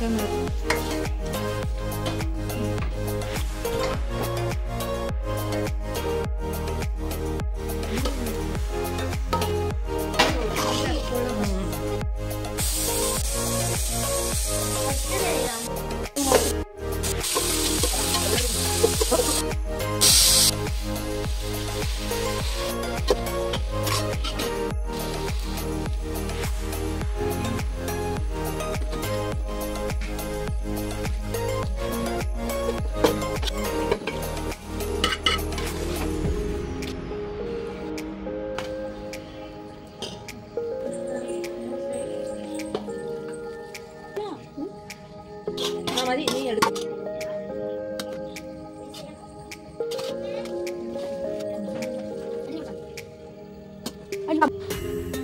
你吃饭了吗？好吃的呀。இந்த மாதிரி நீ எடுத்து Thank.